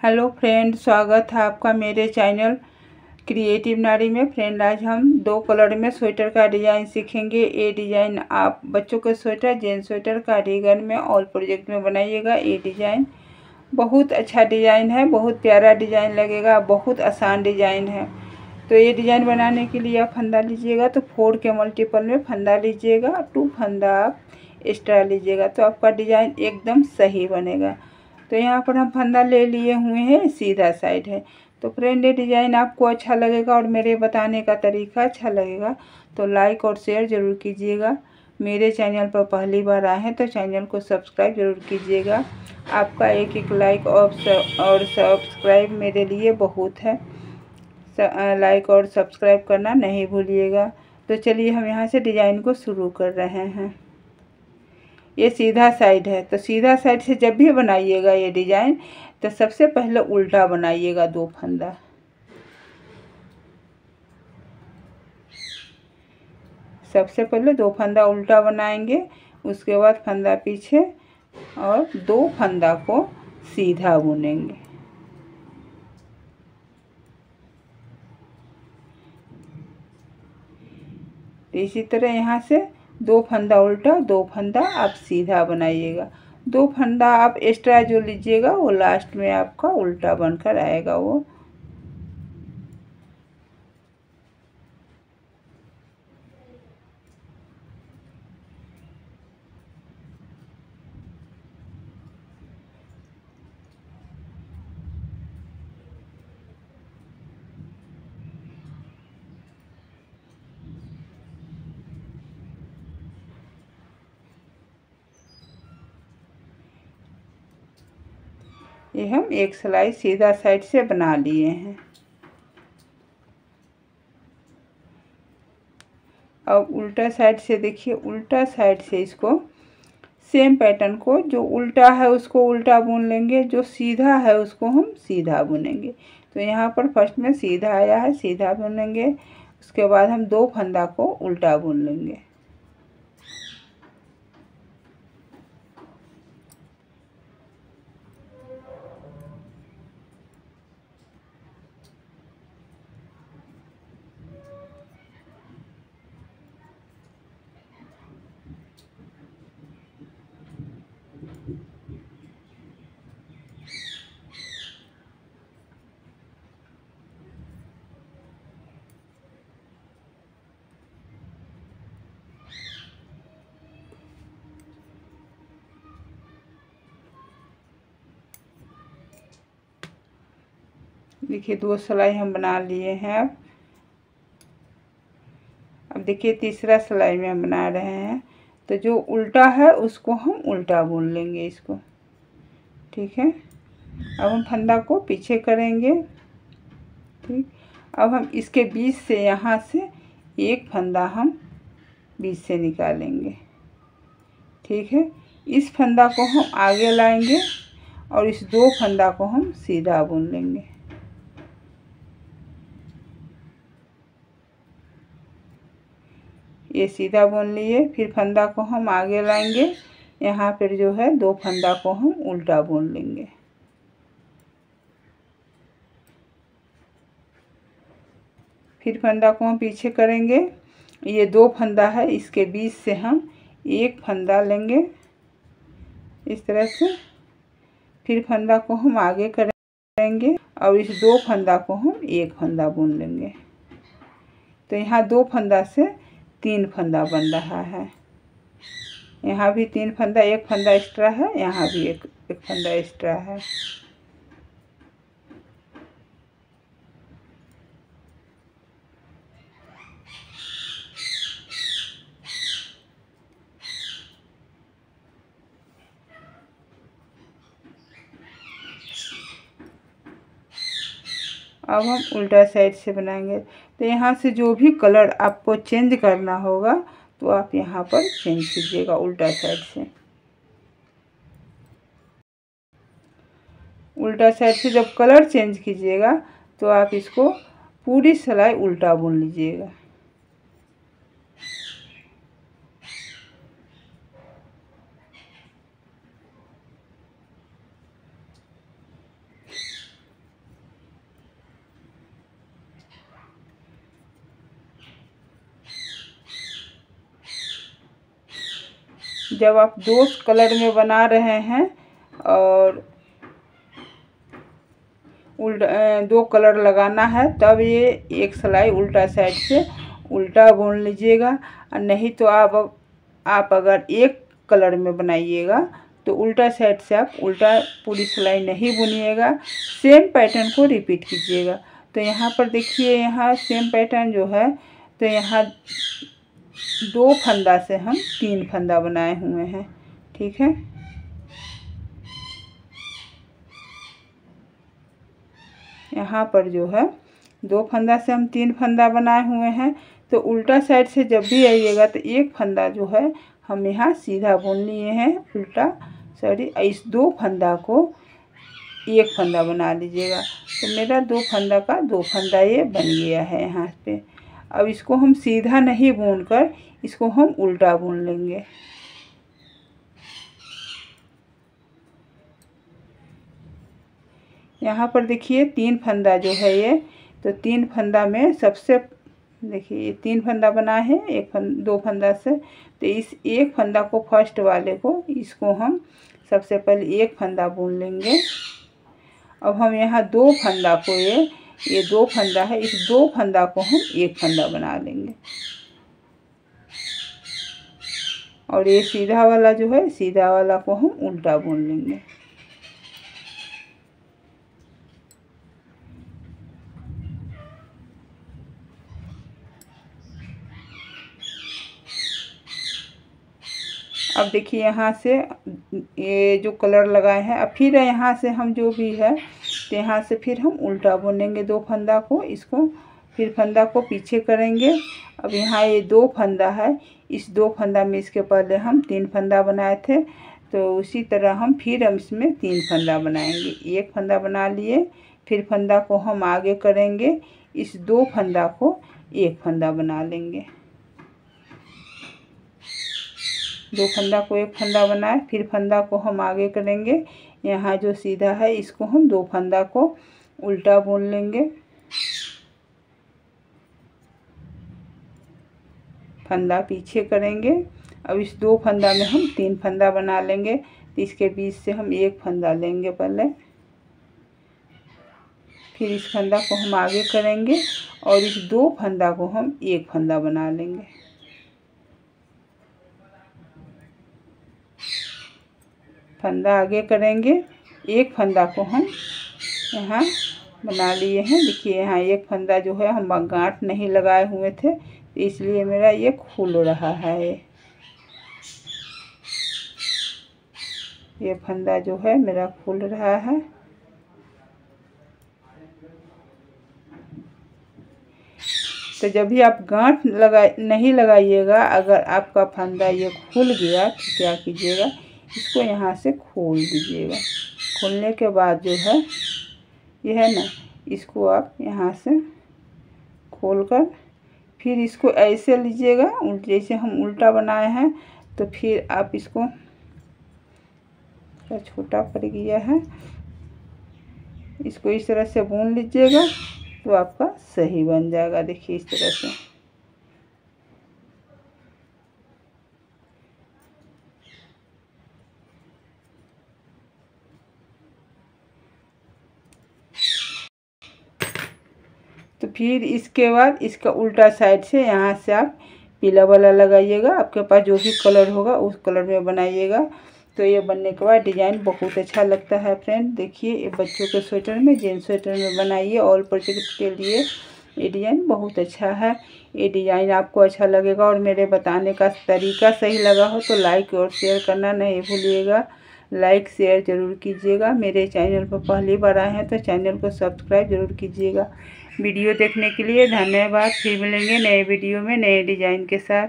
Hello friend, स्वागत है आपका मेरे चैनल क्रिएटिव नारी में। फ्रेंड, आज हम दो कलर में स्वेटर का डिज़ाइन सीखेंगे। ये डिज़ाइन आप बच्चों के स्वेटर, जेंट्स स्वेटर कारीगर में ऑल प्रोजेक्ट में बनाइएगा। ये डिज़ाइन बहुत अच्छा डिज़ाइन है, बहुत प्यारा डिज़ाइन लगेगा, बहुत आसान डिज़ाइन है। तो ये डिज़ाइन बनाने के लिए आप फंदा लीजिएगा तो फोर के मल्टीपल में फंदा लीजिएगा, टू फंदा आप एक्स्ट्रा लीजिएगा तो आपका डिज़ाइन एकदम सही बनेगा। तो यहाँ पर हम फंदा ले लिए हुए हैं, सीधा साइड है। तो फ्रेंड, ये डिज़ाइन आपको अच्छा लगेगा और मेरे बताने का तरीका अच्छा लगेगा। तो लाइक और शेयर ज़रूर कीजिएगा। मेरे चैनल पर पहली बार आए हैं तो चैनल को सब्सक्राइब ज़रूर कीजिएगा। आपका एक एक लाइक और सब्सक्राइब मेरे लिए बहुत है। लाइक और सब्सक्राइब करना नहीं भूलिएगा। तो चलिए हम यहाँ से डिज़ाइन को शुरू कर रहे हैं। ये सीधा साइड है। तो सीधा साइड से जब भी बनाइएगा ये डिज़ाइन तो सबसे पहले उल्टा बनाइएगा दो फंदा। सबसे पहले दो फंदा उल्टा बनाएँगे, उसके बाद फंदा पीछे और दो फंदा को सीधा बुनेंगे। इसी तरह यहाँ से दो फंदा उल्टा, दो फंदा आप सीधा बनाइएगा। दो फंदा आप एक्स्ट्रा जो लीजिएगा, वो लास्ट में आपका उल्टा बनकर आएगा वो। ये हम एक सिलाई सीधा साइड से बना लिए हैं। अब उल्टा साइड से देखिए, उल्टा साइड से इसको सेम पैटर्न को जो उल्टा है उसको उल्टा बुन लेंगे, जो सीधा है उसको हम सीधा बुनेंगे। तो यहाँ पर फ़र्स्ट में सीधा आया है, सीधा बुनेंगे, उसके बाद हम दो फंदा को उल्टा बुन लेंगे। देखिए, दो सिलाई हम बना लिए हैं। अब अब देखिए, तीसरा सिलाई में हम बना रहे हैं। तो जो उल्टा है, उसको हम उल्टा बुन लेंगे इसको। ठीक है? अब हम फंदा को पीछे करेंगे। ठीक? अब हम इसके बीच से, यहाँ से एक फंदा हम बीच से निकालेंगे। ठीक है? इस फंदा को हम आगे लाएँगे और इस दो फंदा को हम सीधा बुन लेंगे। ये सीधा बुन लिए, फिर फंदा को हम आगे लाएँगे। यहाँ पर जो है दो फंदा को हम उल्टा बुन लेंगे। फिर फंदा को हम पीछे करेंगे। ये दो फंदा है, इसके बीच से हम एक फंदा लेंगे। इस तरह से। फिर फंदा को हम आगे करेंगे और इस दो फंदा को हम एक फंदा बुन लेंगे। तो यहाँ दो फंदा से तीन फंदा बन रहा है। यहाँ भी तीन फंदा, एक फंदा एक्स्ट्रा है, यहाँ भी एक एक फंदा एक्स्ट्रा है। अब हम उल्टा साइड से बनाएँगे। तो यहाँ से जो भी कलर आपको चेंज करना होगा तो आप यहाँ पर चेंज कीजिएगा उल्टा साइड से। उल्टा साइड से जब कलर चेंज कीजिएगा तो आप इसको पूरी सिलाई उल्टा बुन लीजिएगा। जब आप दो कलर में बना रहे हैं और उल्टा दो कलर लगाना है, तब ये एक सिलाई उल्टा साइड से उल्टा बुन लीजिएगा। और नहीं तो आप आप अगर एक कलर में बनाइएगा तो उल्टा साइड से आप उल्टा पूरी सिलाई नहीं बुनिएगा। सेम पैटर्न को रिपीट कीजिएगा। तो यहाँ पर देखिए, यहाँ सेम पैटर्न जो है तो यहाँ दो फंदा से हम तीन फंदा बनाए हुए हैं, ठीक है? यहाँ पर जो है, दो फंदा से हम तीन फंदा बनाए हुए हैं तो उल्टा साइड से जब भी आइएगा तो एक फंदा जो है, हम यहाँ सीधा बुन लिए हैं, उल्टा, सॉरी, इस दो फंदा को एक फंदा बना लीजिएगा तो मेरा दो फंदा का दो फंदा ये बन गया है यहाँ पे। अब इसको हम सीधा नहीं बुन कर इसको हम उल्टा बुन लेंगे। यहाँ पर देखिए तीन फंदा जो है ये तो तीन फंदा में सबसे, देखिए ये तीन फंदा बना है, एक फंद दो फंदा से तो इस एक फंदा को फ़र्स्ट वाले को इसको हम सबसे पहले एक फंदा बुन लेंगे। अब हम यहाँ दो फंदा को ये ये दो फंदा है, इस दो फंदा को हम एक फंदा बना लेंगे। और ये सीधा वाला जो है, सीधा वाला को हम उल्टा बुन लेंगे। अब देखिए यहाँ से ये जो कलर लगाए हैं, अब फिर यहाँ से हम जो भी है तो यहाँ से फिर हम उल्टा बुनेंगे दो फंदा को, इसको फिर फंदा को पीछे करेंगे। अब यहाँ ये दो फंदा है, इस दो फंदा में इसके पहले हम तीन फंदा बनाए थे तो उसी तरह हम फिर हम इसमें तीन फंदा बनाएँगे। एक फंदा बना लिए, फिर फंदा को हम आगे करेंगे, इस दो फंदा को एक फंदा बना लेंगे। दो फंदा को एक फंदा बनाए, फिर फंदा को हम आगे करेंगे यहाँ जो सीधा है, इसको हम दो फंदा को उल्टा बुन लेंगे। फंदा पीछे करेंगे। अब इस दो फंदा में हम तीन फंदा बना लेंगे। तो इसके बीच से हम एक फंदा लेंगे पहले। फिर इस फंदा को हम आगे करेंगे और इस दो फंदा को हम एक फंदा बना लेंगे। फंदा आगे करेंगे। एक फंदा को हम यहाँ बना लिए हैं। देखिए यहाँ एक फंदा जो है, हम गांठ नहीं लगाए हुए थे, इसलिए मेरा ये खुल रहा है। ये फंदा जो है, मेरा खुल रहा है। तो जब भी आप गांठ लगा नहीं लगाइएगा, अगर आपका फंदा ये खुल गया तो क्या कीजिएगा इसको यहाँ से खोल दीजिएगा। खोलने के बाद जो है, ये है ना, इसको आप यहाँ से खोलकर फिर इसको ऐसे लीजिएगा जैसे हम उल्टा बनाए हैं तो फिर आप इसको छोटा पड़ गया है, इसको इस तरह से बुन लीजिएगा तो आपका सही बन जाएगा। देखिए इस तरह से तो फिर इसके बाद इसका उल्टा साइड से यहाँ से आप पीला वाला लगाइएगा। आपके पास जो भी कलर होगा, उस कलर में बनाइएगा। तो ये बनने के बाद डिज़ाइन बहुत अच्छा लगता है फ्रेंड देखिए, ये बच्चों के स्वेटर में जेंट्स स्वेटर में बनाइए ऑल प्रोजेक्ट के लिए ये डिज़ाइन बहुत अच्छा है। ये डिज़ाइन आपको अच्छा लगेगा और मेरे बताने का तरीका सही लगा हो तो लाइक और शेयर करना नहीं भूलिएगा। लाइक शेयर ज़रूर कीजिएगा। मेरे चैनल पर पहली बार आए हैं तो चैनल को सब्सक्राइब ज़रूर कीजिएगा। वीडियो देखने के लिए धन्यवाद। फिर मिलेंगे नए वीडियो में नए डिज़ाइन के साथ।